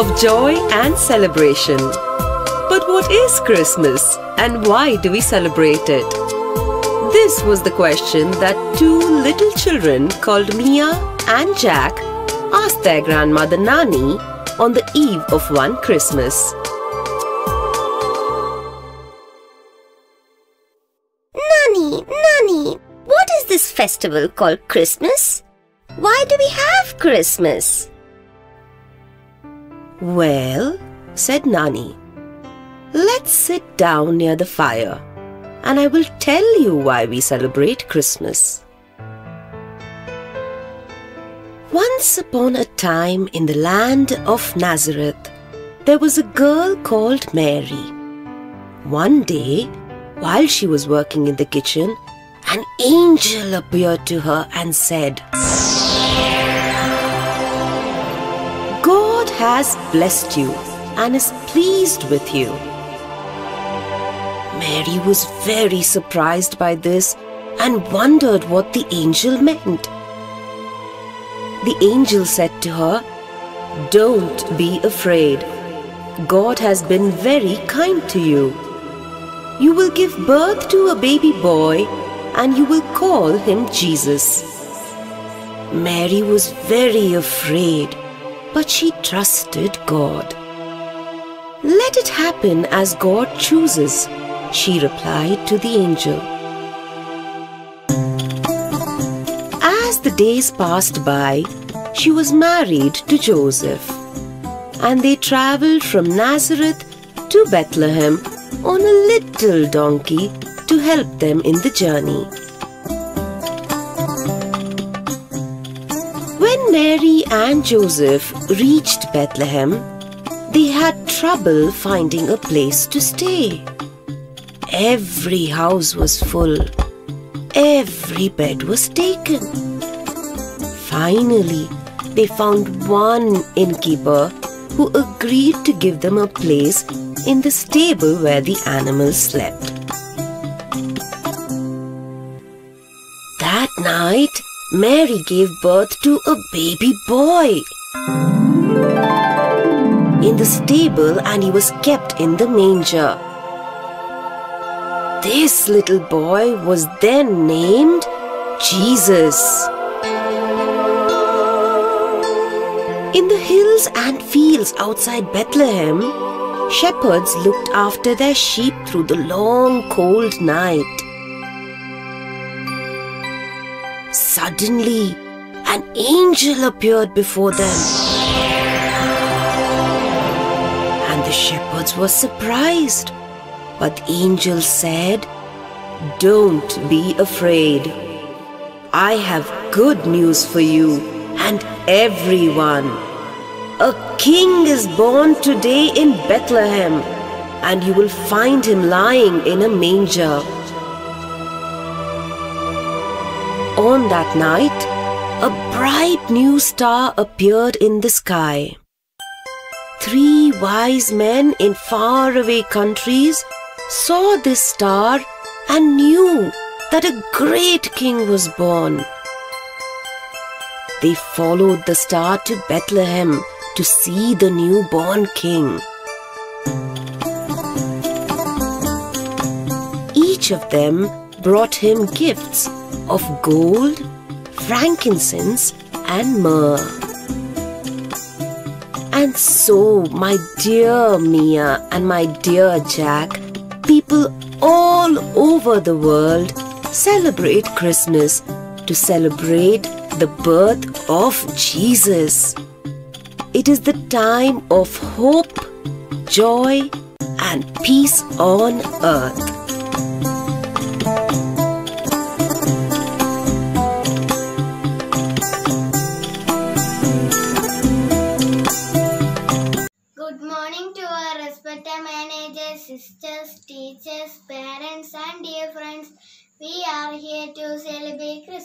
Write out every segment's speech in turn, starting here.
of joy and celebration. But what is Christmas and why do we celebrate it? This was the question that two little children called Mia and Jack asked their grandmother Nani on the eve of one Christmas. Nani, Nani, what is this festival called Christmas? Why do we have Christmas? Well, said Nani, let's sit down near the fire and I will tell you why we celebrate Christmas. Once upon a time in the land of Nazareth, there was a girl called Mary. One day, while she was working in the kitchen, an angel appeared to her and said, God has blessed you and is pleased with you. Mary was very surprised by this and wondered what the angel meant. The angel said to her, Don't be afraid. God has been very kind to you. You will give birth to a baby boy and you will call him Jesus. Mary was very afraid, but she trusted God. Let it happen as God chooses, she replied to the angel. As the days passed by, she was married to Joseph, and they traveled from Nazareth to Bethlehem on a little donkey to help them in the journey. When Mary and Joseph reached Bethlehem, they had trouble finding a place to stay. Every house was full. Every bed was taken. Finally, they found one innkeeper who agreed to give them a place in the stable where the animals slept. That night, Mary gave birth to a baby boy in the stable and he was kept in the manger. This little boy was then named Jesus. In the hills and fields outside Bethlehem, shepherds looked after their sheep through the long cold night. Suddenly, an angel appeared before them. And the shepherds were surprised. But the angel said, Don't be afraid. I have good news for you and everyone. A king is born today in Bethlehem, and you will find him lying in a manger. On that night, a bright new star appeared in the sky. Three wise men in faraway countries saw this star and knew that a great king was born. They followed the star to Bethlehem to see the newborn king. Each of them brought him gifts of gold, frankincense, and myrrh. And so, my dear Mia and my dear Jack, people all over the world celebrate Christmas to celebrate the birth of Jesus. It is the time of hope, joy, and peace on earth.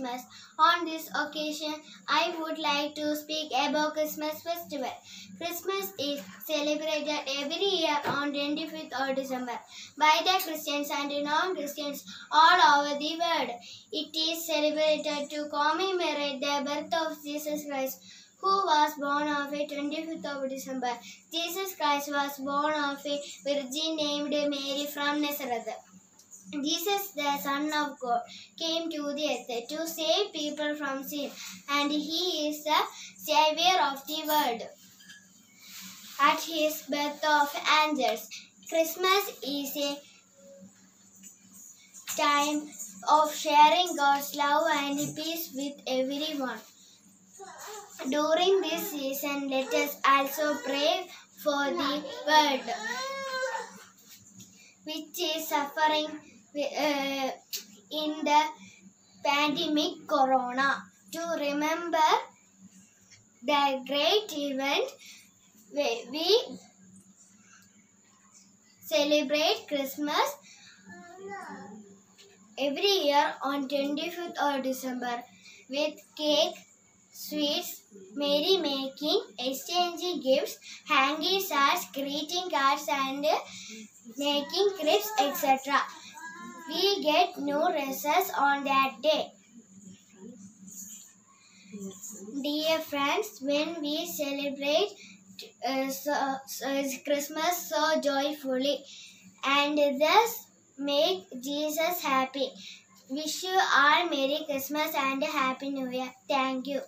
Christmas. On this occasion, I would like to speak about Christmas festival. Christmas is celebrated every year on 25th of December by the Christians and non-Christians all over the world. It is celebrated to commemorate the birth of Jesus Christ who was born on a 25th of December. Jesus Christ was born of a virgin named Mary from Nazareth. Jesus, the Son of God, came to the earth to save people from sin, and He is the Savior of the world. At His birth of angels, Christmas is a time of sharing God's love and peace with everyone. During this season, let us also pray for the world, which is suffering uh, in the pandemic corona. To remember the great event, we celebrate Christmas every year on 25th of December with cake, sweets, merry making, exchanging gifts, hanging stars, greeting cards, and making crepes, etc. We get new dresses on that day. Dear friends, when we celebrate uh, so, so Christmas so joyfully and thus make Jesus happy. Wish you all Merry Christmas and Happy New Year. Thank you.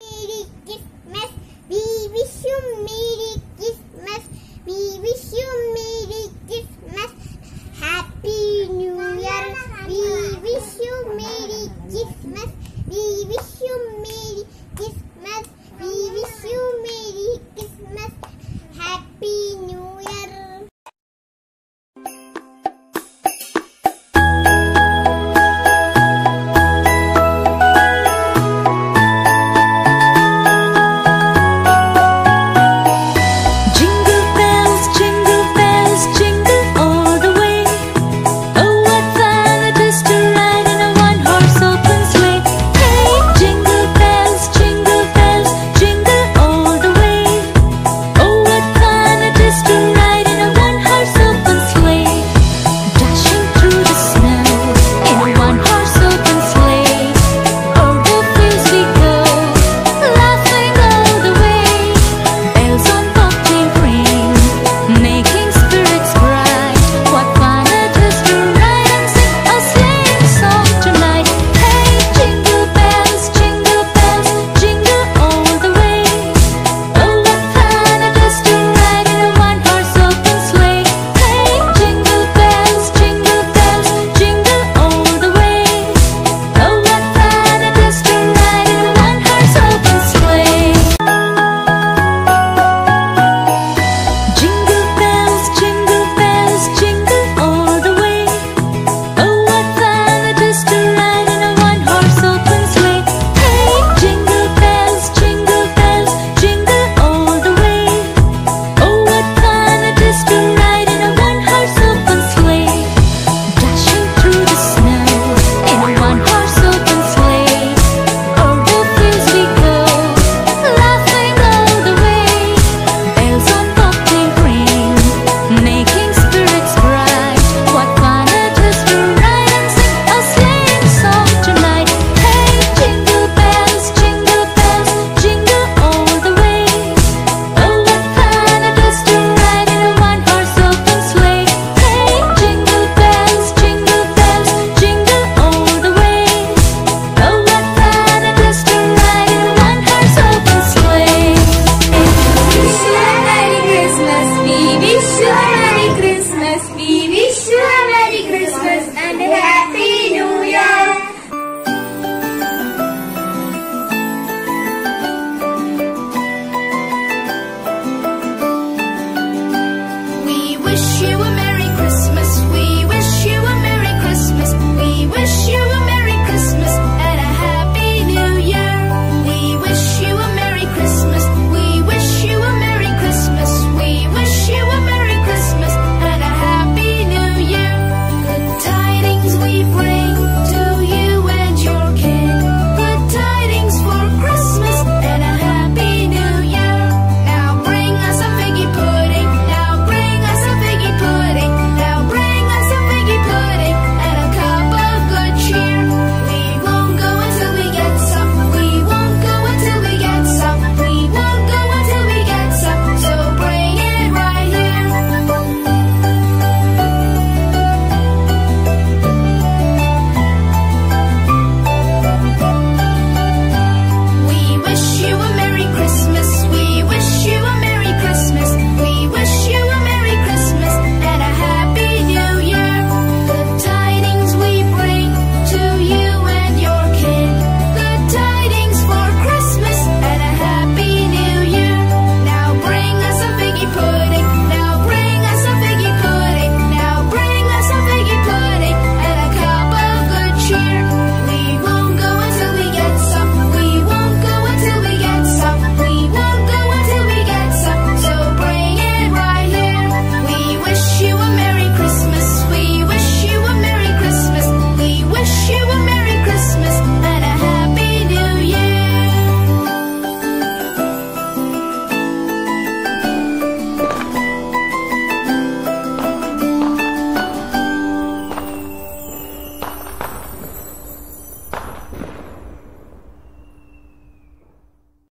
Merry Christmas. We wish you Merry